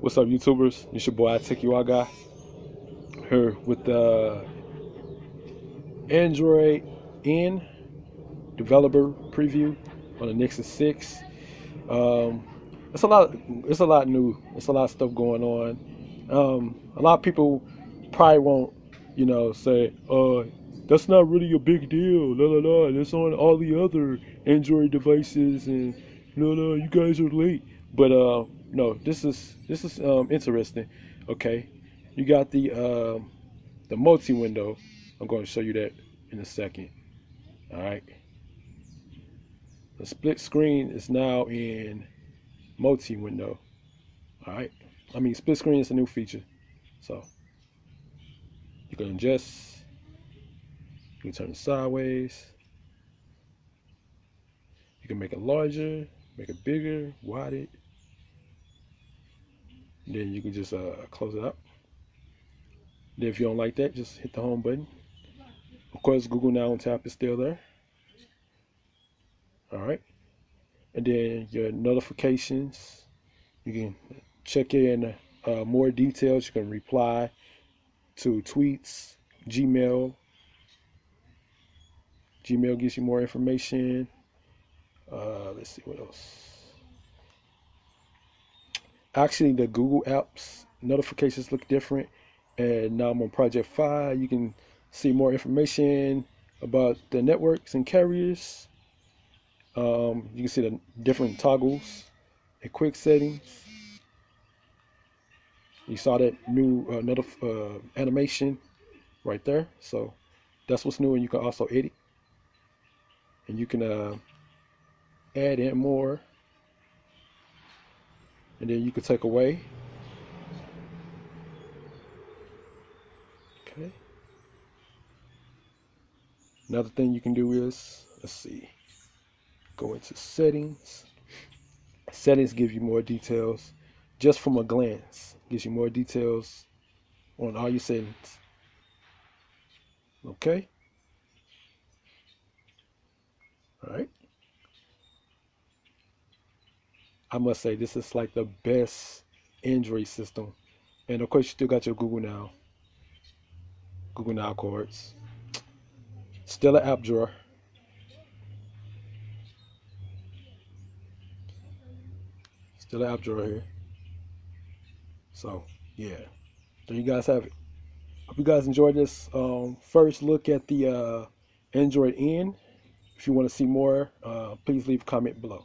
What's up, YouTubers? It's your boy, I Take You. Here with the Android N developer preview on the Nexus 6. Um, it's a lot. It's a lot new. It's a lot of stuff going on. Um, a lot of people probably won't, you know, say, "Uh, that's not really a big deal." La la la. It's on all the other Android devices, and la la. You guys are late. But uh, no, this is this is um, interesting. Okay, you got the uh, the multi window. I'm going to show you that in a second. All right. The split screen is now in multi window. All right. I mean, split screen is a new feature. So you can adjust. You can turn it sideways. You can make it larger, make it bigger, wide it. Then you can just uh, close it up. Then if you don't like that, just hit the home button. Of course, Google Now on tap is still there. All right. And then your notifications. You can check in uh, more details. You can reply to tweets, Gmail. Gmail gives you more information. Uh, let's see what else actually the Google Apps notifications look different. And now I'm on Project Fi. You can see more information about the networks and carriers. Um, you can see the different toggles and quick settings. You saw that new uh, notif- uh, animation right there. So that's what's new, and you can also edit. And you can uh, add in more and then you can take away. Okay. Another thing you can do is, let's see, go into settings. Settings give you more details just from a glance. Gives you more details on all your settings. Okay. All right. I must say this is like the best Android system. And of course, you still got your Google Now, Google Now cards. Still an app drawer. Still an app drawer here. So, yeah. There you guys have it. Hope you guys enjoyed this um, first look at the uh, Android N. If you want to see more, uh, please leave a comment below.